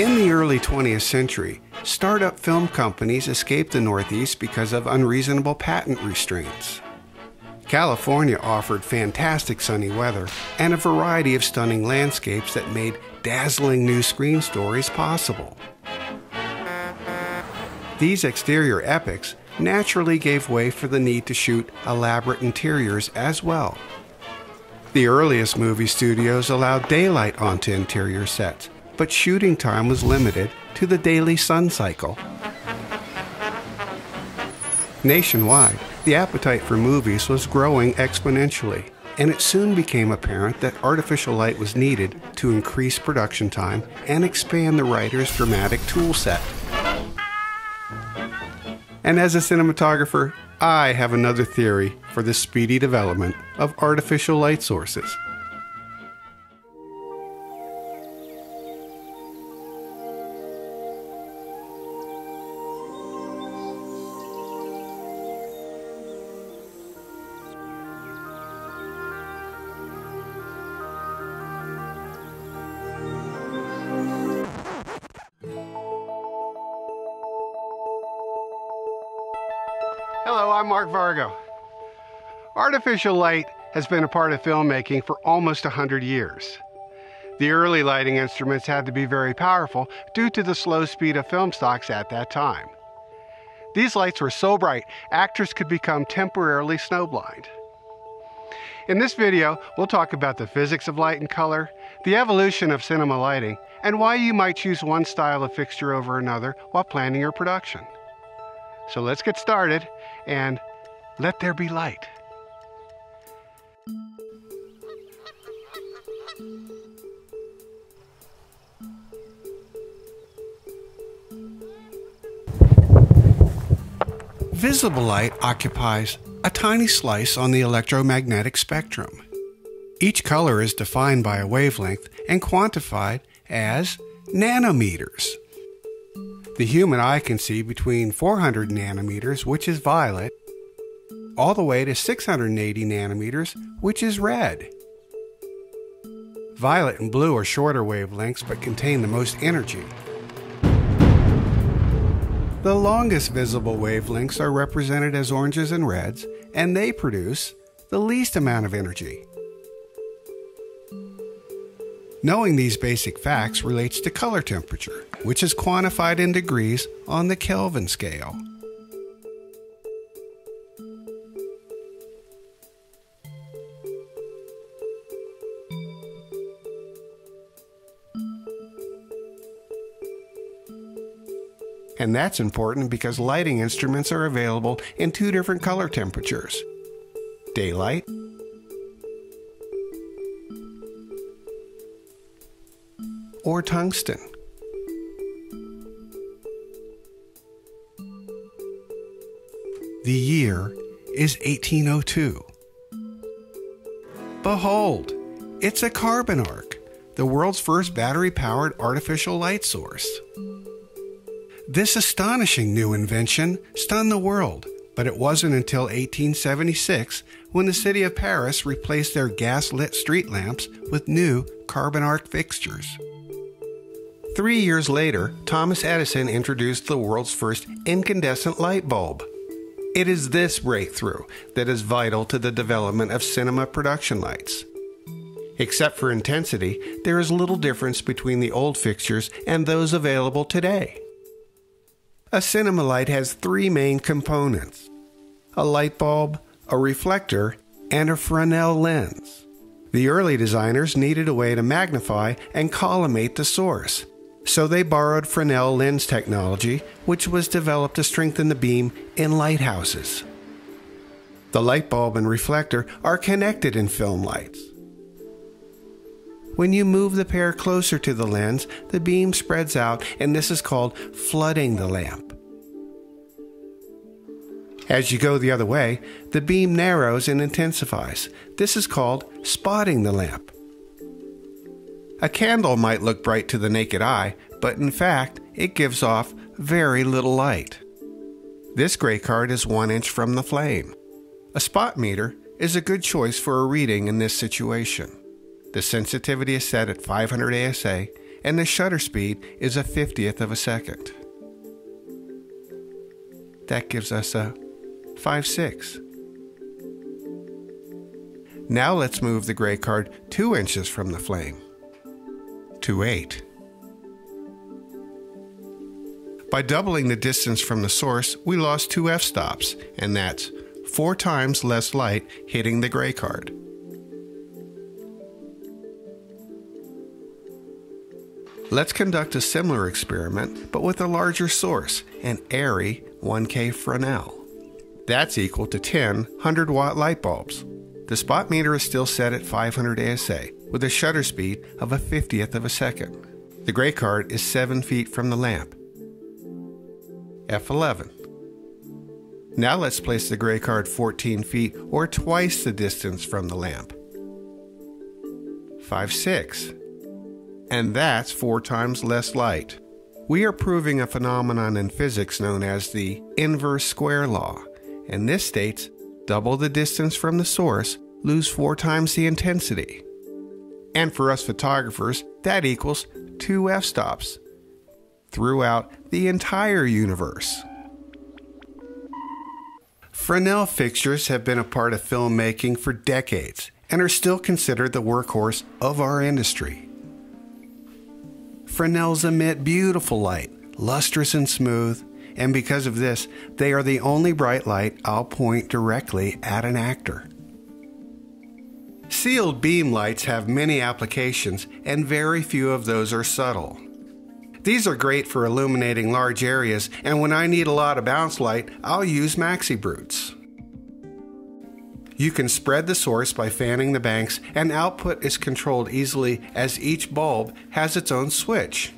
In the early 20th century, startup film companies escaped the Northeast because of unreasonable patent restraints. California offered fantastic sunny weather and a variety of stunning landscapes that made dazzling new screen stories possible. These exterior epics naturally gave way for the need to shoot elaborate interiors as well. The earliest movie studios allowed daylight onto interior sets, but shooting time was limited to the daily sun cycle. Nationwide, the appetite for movies was growing exponentially, and it soon became apparent that artificial light was needed to increase production time and expand the writer's dramatic tool set. And as a cinematographer, I have another theory for the speedy development of artificial light sources. Hello, I'm Mark Vargo. Artificial light has been a part of filmmaking for almost 100 years. The early lighting instruments had to be very powerful due to the slow speed of film stocks at that time. These lights were so bright, actors could become temporarily snowblind. In this video, we'll talk about the physics of light and color, the evolution of cinema lighting, and why you might choose one style of fixture over another while planning your production. So let's get started and let there be light. Visible light occupies a tiny slice on the electromagnetic spectrum. Each color is defined by a wavelength and quantified as nanometers. The human eye can see between 400 nanometers, which is violet, all the way to 680 nanometers, which is red. Violet and blue are shorter wavelengths but contain the most energy. The longest visible wavelengths are represented as oranges and reds, and they produce the least amount of energy. Knowing these basic facts relates to color temperature, which is quantified in degrees on the Kelvin scale. And that's important because lighting instruments are available in two different color temperatures daylight or tungsten. The year is 1802. Behold, it's a carbon arc, the world's first battery powered artificial light source. This astonishing new invention stunned the world, but it wasn't until 1876 when the city of Paris replaced their gas lit street lamps with new carbon arc fixtures. Three years later, Thomas Edison introduced the world's first incandescent light bulb. It is this breakthrough that is vital to the development of cinema production lights. Except for intensity, there is little difference between the old fixtures and those available today. A cinema light has three main components a light bulb, a reflector, and a Fresnel lens. The early designers needed a way to magnify and collimate the source, so they borrowed Fresnel lens technology, which was developed to strengthen the beam in lighthouses. The light bulb and reflector are connected in film lights. When you move the pair closer to the lens, the beam spreads out, and this is called flooding the lamp. As you go the other way, the beam narrows and intensifies. This is called spotting the lamp. A candle might look bright to the naked eye, but in fact, it gives off very little light. This gray card is one inch from the flame. A spot meter is a good choice for a reading in this situation. The sensitivity is set at 500 ASA and the shutter speed is a 50th of a second. That gives us a 5 6. Now let's move the gray card 2 inches from the flame to 8. By doubling the distance from the source, we lost two f stops, and that's four times less light hitting the gray card. Let's conduct a similar experiment, but with a larger source, an ARRI 1K Fresnel. That's equal to 10 100 watt light bulbs. The spot meter is still set at 500 ASA, with a shutter speed of a 50th of a second. The gray card is 7 feet from the lamp. F11. Now let's place the gray card 14 feet or twice the distance from the lamp. 5 6 and that's four times less light. We are proving a phenomenon in physics known as the inverse square law, and this states double the distance from the source, lose four times the intensity. And for us photographers, that equals two f stops throughout the entire universe. Fresnel fixtures have been a part of filmmaking for decades and are still considered the workhorse of our industry. Fresnels emit beautiful light, lustrous and smooth, and because of this, they are the only bright light I'll point directly at an actor. Sealed beam lights have many applications, and very few of those are subtle. These are great for illuminating large areas, and when I need a lot of bounce light, I'll use Maxi Brutes. You can spread the source by fanning the banks, and output is controlled easily as each bulb has its own switch.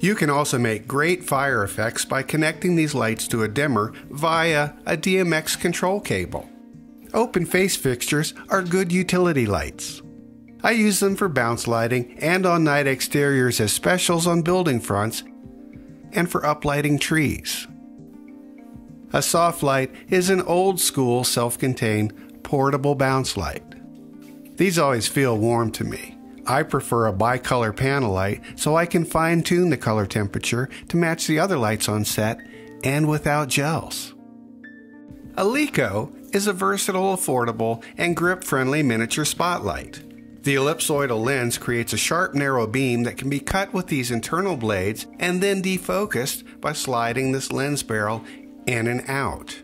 You can also make great fire effects by connecting these lights to a dimmer via a DMX control cable. Open face fixtures are good utility lights. I use them for bounce lighting and on night exteriors as specials on building fronts and for uplighting trees. A soft light is an old school self contained portable bounce light. These always feel warm to me. I prefer a bicolor panel light so I can fine tune the color temperature to match the other lights on set and without gels. A Leko is a versatile, affordable, and grip friendly miniature spotlight. The ellipsoidal lens creates a sharp, narrow beam that can be cut with these internal blades and then defocused by sliding this lens barrel in and out.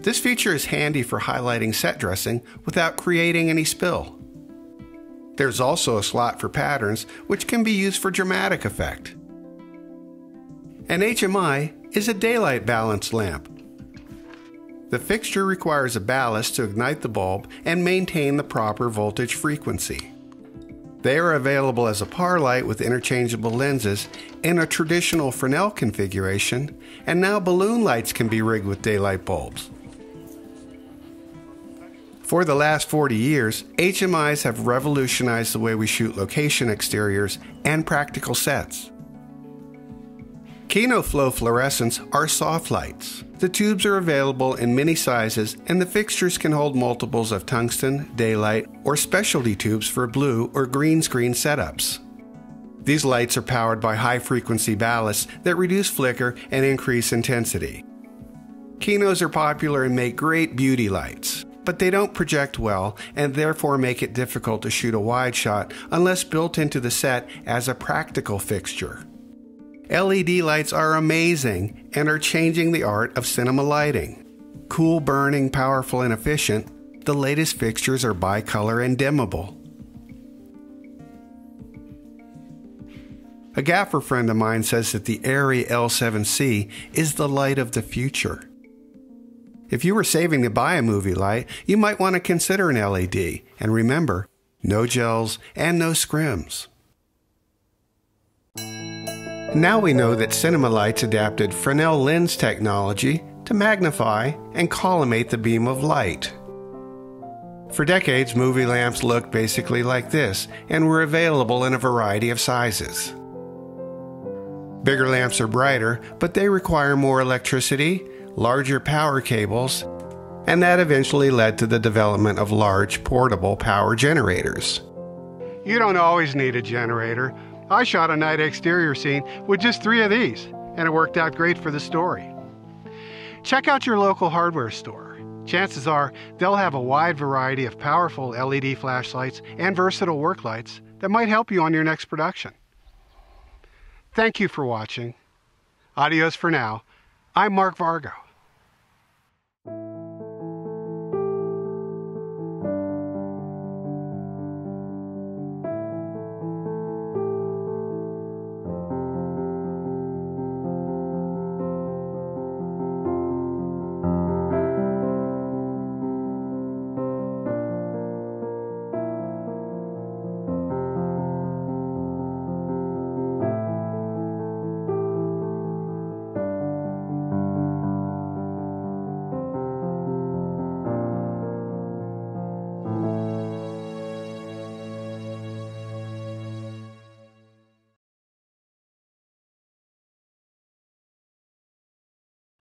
This feature is handy for highlighting set dressing without creating any spill. There's also a slot for patterns, which can be used for dramatic effect. An HMI is a daylight balance lamp. The fixture requires a ballast to ignite the bulb and maintain the proper voltage frequency. They are available as a par light with interchangeable lenses in a traditional Fresnel configuration, and now balloon lights can be rigged with daylight bulbs. For the last 40 years, HMIs have revolutionized the way we shoot location exteriors and practical sets. Kino Flow fluorescents are soft lights. The tubes are available in many sizes, and the fixtures can hold multiples of tungsten, daylight, or specialty tubes for blue or green screen setups. These lights are powered by high frequency ballasts that reduce flicker and increase intensity. Kinos are popular and make great beauty lights, but they don't project well and therefore make it difficult to shoot a wide shot unless built into the set as a practical fixture. LED lights are amazing and are changing the art of cinema lighting. Cool burning, powerful, and efficient, the latest fixtures are bicolor and dimmable. A gaffer friend of mine says that the ARRI L7C is the light of the future. If you were saving to buy a movie light, you might want to consider an LED. And remember, no gels and no scrims. Now we know that cinema lights adapted Fresnel lens technology to magnify and collimate the beam of light. For decades, movie lamps looked basically like this and were available in a variety of sizes. Bigger lamps are brighter, but they require more electricity, larger power cables, and that eventually led to the development of large portable power generators. You don't always need a generator. I shot a night exterior scene with just three of these, and it worked out great for the story. Check out your local hardware store. Chances are they'll have a wide variety of powerful LED flashlights and versatile work lights that might help you on your next production. Thank you for watching. Adios for now. I'm Mark Vargo.